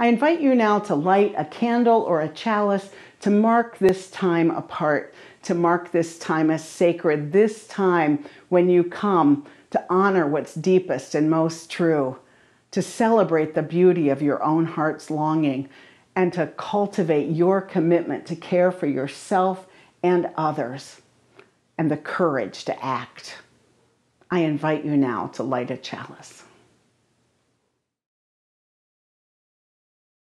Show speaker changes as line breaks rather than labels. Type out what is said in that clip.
I invite you now to light a candle or a chalice to mark this time apart, to mark this time as sacred, this time when you come to honor what's deepest and most true, to celebrate the beauty of your own heart's longing, and to cultivate your commitment to care for yourself and others, and the courage to act. I invite you now to light a chalice.